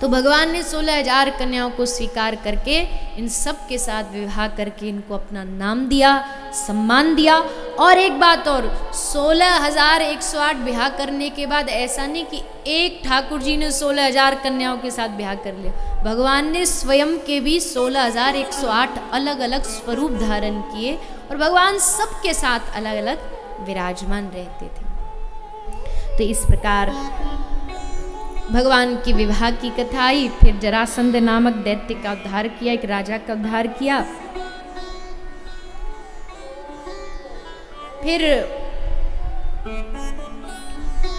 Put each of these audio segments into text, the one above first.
तो भगवान ने सोलह हज़ार कन्याओं को स्वीकार करके इन सब के साथ विवाह करके इनको अपना नाम दिया, सम्मान दिया। और एक बात और, सोलह हज़ार एक सौ आठ ब्याह करने के बाद ऐसा नहीं कि एक ठाकुर जी ने सोलह हज़ार कन्याओं के साथ ब्याह कर लिया। भगवान ने स्वयं के भी सोलह हज़ार एक सौ आठ अलग अलग स्वरूप धारण किए और भगवान सबके साथ अलग अलग विराजमान रहते थे। तो इस प्रकार भगवान की विवाह की कथा आई, फिर जरासंध नामक दैत्य का उद्धार किया, एक राजा का उद्धार किया। फिर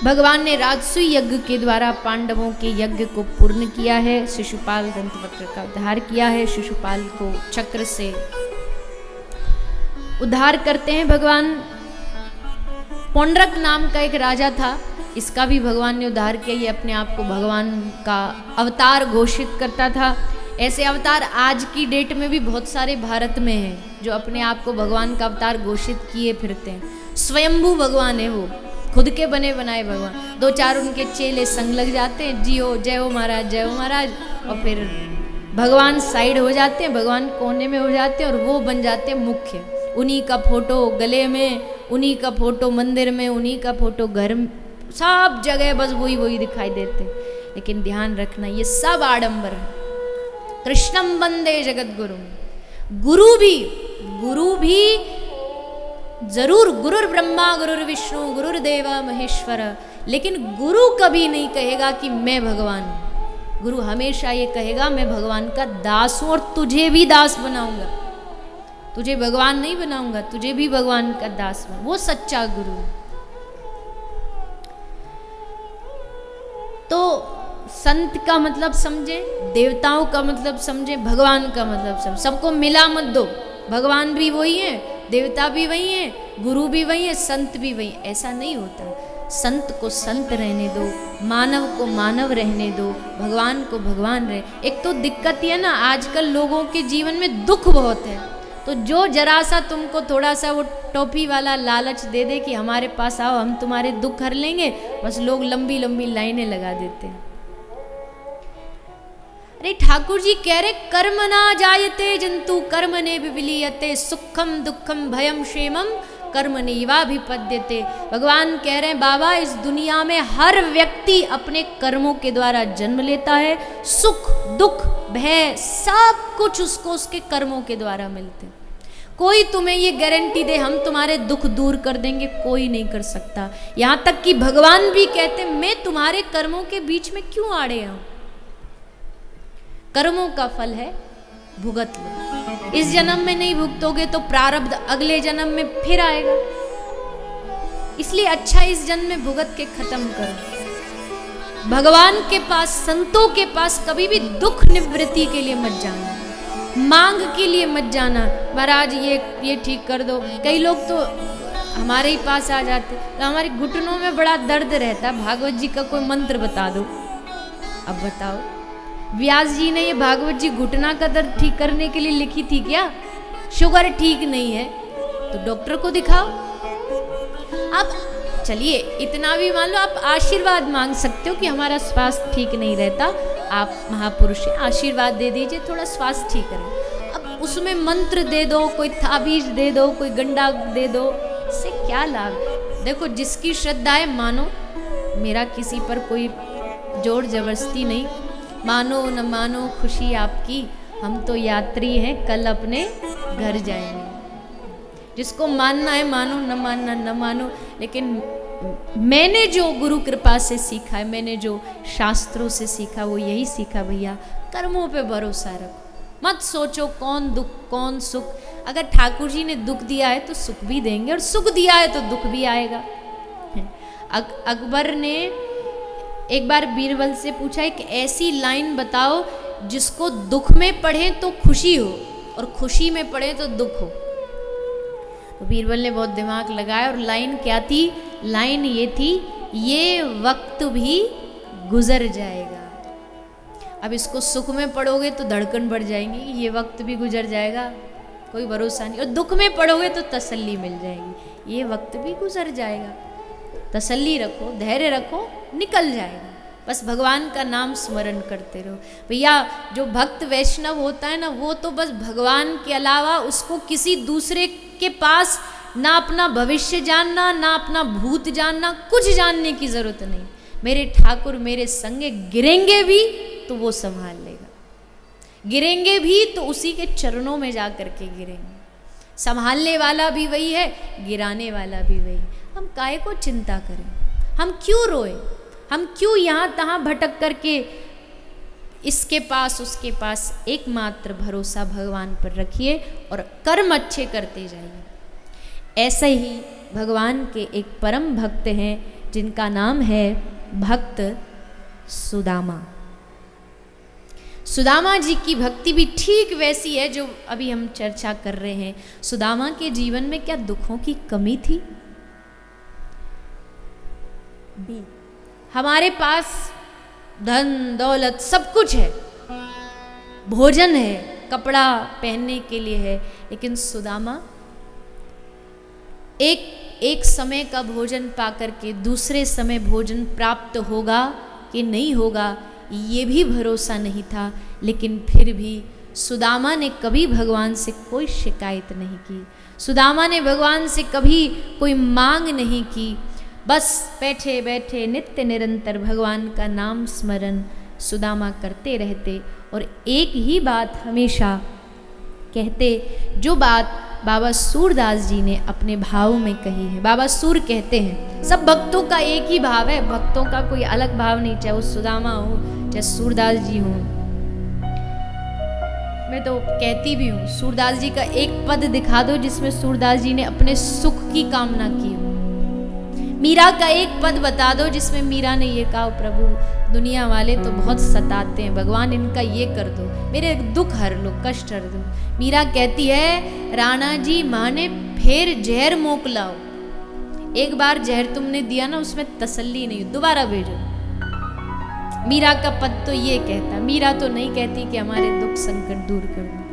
भगवान ने राजसु यज्ञ के द्वारा पांडवों के यज्ञ को पूर्ण किया है, शिशुपाल दंतवक्र का उद्धार किया है, शिशुपाल को चक्र से उद्धार करते हैं भगवान। पौंड्रक नाम का एक राजा था इसका भी भगवान ने उद्धार किया, ये अपने आप को भगवान का अवतार घोषित करता था। ऐसे अवतार आज की डेट में भी बहुत सारे भारत में हैं, जो अपने आप को भगवान का अवतार घोषित किए फिरते हैं। स्वयंभू भगवान है वो, खुद के बने बनाए भगवान। दो चार उनके चेले संग लग जाते हैं, जियो, जय हो महाराज, जय हो महाराज, और फिर भगवान साइड हो जाते हैं, भगवान कोने में हो जाते हैं, और वो बन जाते हैं मुख्य। उन्हीं का फ़ोटो गले में, उन्हीं का फ़ोटो मंदिर में, उन्हीं का फ़ोटो घर सब जगह बस वही वही दिखाई देते। लेकिन ध्यान रखना, ये सब आडंबर है। कृष्णम बंदे जगत गुरु गुरु भी गुरु भी ज़रूर गुरुर ब्रह्मा, गुरुर विष्णु, गुरुर देवा, महेश्वर। लेकिन गुरु कभी नहीं कहेगा कि मैं भगवान हूँ। गुरु हमेशा ये कहेगा, मैं भगवान का दास हूँ और तुझे भी दास बनाऊँगा। तुझे भगवान नहीं बनाऊँगा, तुझे भी भगवान का दास बना। वो सच्चा गुरु है। तो संत का मतलब समझे, देवताओं का मतलब समझे, भगवान का मतलब समझ। सबको मिला मत दो। भगवान भी वही है, देवता भी वही है, गुरु भी वही है, संत भी वही है। ऐसा नहीं होता। संत को संत रहने दो, मानव को मानव रहने दो, भगवान को भगवान रहे। एक तो दिक्कत यह ना, आजकल लोगों के जीवन में दुख बहुत है। तो जो जरा सा तुमको थोड़ा सा वो टोपी वाला लालच दे दे कि हमारे पास आओ, हम तुम्हारे दुख हर लेंगे, बस लोग लंबी लंबी लाइनें लगा देते हैं। अरे ठाकुर जी कह रहे, कर्म ना जायते जंतु, कर्म ने विलीयते सुखम, दुखम, भयम, क्षेमम कर्म देते भगवान कह रहे हैं, बाबा, इस दुनिया में हर व्यक्ति अपने कर्मों के द्वारा जन्म लेता है। सुख, दुख, भय, सब कुछ उसको उसके कर्मों के द्वारा मिलते कोई तुम्हें ये गारंटी दे, हम तुम्हारे दुख दूर कर देंगे, कोई नहीं कर सकता। यहाँ तक कि भगवान भी कहते मैं तुम्हारे कर्मों के बीच में क्यों आड़े आऊँ? कर्मों का फल है भुगत लो। इस जन्म में नहीं भुगतोगे तो प्रारब्ध अगले जन्म में फिर आएगा। इसलिए अच्छा इस जन्म में भुगत के खत्म करो। भगवान के पास, संतों के पास कभी भी दुख निवृत्ति के लिए मत जाना। मांग के लिए मत जाना, महाराज, ये ये ठीक कर दो। कई लोग तो हमारे ही पास आ जाते। तो हमारे घुटनों में बड़ा दर्द रहता। भागवत जी का कोई मंत्र बता दो। अब बताओ। व्यास जी ने ये भागवत जी घुटना का दर्द ठीक करने के लिए लिखी थी क्या? शुगर ठीक नहीं है तो डॉक्टर को दिखाओ। आप चलिए, इतना भी मान लो, आप आशीर्वाद मांग सकते हो कि हमारा स्वास्थ्य ठीक नहीं रहता। आप महापुरुष आशीर्वाद दे दीजिए, थोड़ा स्वास्थ्य ठीक करें अब उसमें मंत्र दे दो, कोई थाबीज दे दो, कोई गंडा दे दो, इससे क्या लाभ? देखो, जिसकी श्रद्धा है, मानो, मेरा किसी पर कोई ज़ोर ज़बरदस्ती नहीं। मानो न मानो खुशी आपकी हम तो यात्री हैं कल अपने घर जाएँगे। जिसको मानना है मानो न मानना न मानो लेकिन मैंने जो गुरु कृपा से सीखा है मैंने जो शास्त्रों से सीखा वो यही सीखा भैया कर्मों पे भरोसा रखो। मत सोचो कौन दुख कौन सुख। अगर ठाकुर जी ने दुख दिया है तो सुख भी देंगे और सुख दिया है तो दुख भी आएगा। अक, अकबर ने एक बार बीरबल से पूछा, एक ऐसी लाइन बताओ जिसको दुख में पढ़े तो खुशी हो और खुशी में पढ़े तो दुख हो. तो बीरबल ने बहुत दिमाग लगाया और लाइन क्या थी? लाइन ये थी, ये वक्त भी गुजर जाएगा। अब इसको सुख में पढ़ोगे तो धड़कन बढ़ जाएँगी ये वक्त भी गुजर जाएगा। कोई भरोसा नहीं। और दुख में पढ़ोगे तो तसल्ली मिल जाएगी। ये वक्त भी गुजर जाएगा। तसल्ली रखो, धैर्य रखो, निकल जाएगा बस भगवान का नाम स्मरण करते रहो। भैया, जो भक्त वैष्णव होता है ना, वो तो बस भगवान के अलावा उसको किसी दूसरे के पास ना अपना भविष्य जानना, ना अपना भूत जानना, कुछ जानने की ज़रूरत नहीं। मेरे ठाकुर मेरे संगे गिरेंगे भी तो वो संभाल लेगा। गिरेंगे भी तो उसी के चरणों में जा करके गिरेंगे। संभालने वाला भी वही है, गिराने वाला भी वही। हम काय को चिंता करें? हम क्यों रोए? हम क्यों यहाँ तहाँ भटक करके इसके पास, उसके पास एकमात्र भरोसा भगवान पर रखिए और कर्म अच्छे करते जाइए। ऐसे ही भगवान के एक परम भक्त हैं, जिनका नाम है भक्त सुदामा। सुदामा जी की भक्ति भी ठीक वैसी है जो अभी हम चर्चा कर रहे हैं। सुदामा के जीवन में क्या दुखों की कमी थी? बी। हमारे पास धन, दौलत सब कुछ है। भोजन है, कपड़ा पहनने के लिए है, लेकिन सुदामा, एक एक समय का भोजन पाकर के दूसरे समय भोजन प्राप्त होगा कि नहीं होगा, ये भी भरोसा नहीं था, लेकिन फिर भी सुदामा ने कभी भगवान से कोई शिकायत नहीं की। सुदामा ने भगवान से कभी कोई मांग नहीं की। बस बैठे बैठे नित्य निरंतर भगवान का नाम स्मरण सुदामा करते रहते और एक ही बात हमेशा कहते, जो बात बाबा सूरदास जी ने अपने भाव में कही है। बाबा सूर कहते हैं, सब भक्तों का एक ही भाव है, भक्तों का कोई अलग भाव नहीं, चाहे वो सुदामा हो, चाहे सूरदास जी हो। मैं तो कहती भी हूँ, सूरदास जी का एक पद दिखा दो जिसमें सूरदास जी ने अपने सुख की कामना की हो। मीरा का एक पद बता दो जिसमें मीरा ने ये कहा प्रभु, दुनिया वाले तो बहुत सताते हैं। भगवान, इनका ये कर दो। मेरे दुख हर लो, कष्ट हर दो। मीरा कहती है, राणा जी, माँ ने फिर जहर मोक लाओ। एक बार जहर तुमने दिया ना, उसमें तसल्ली नहीं, दोबारा भेजो। मीरा का पद तो ये कहता। मीरा तो नहीं कहती कि हमारे दुख संकट दूर कर। दो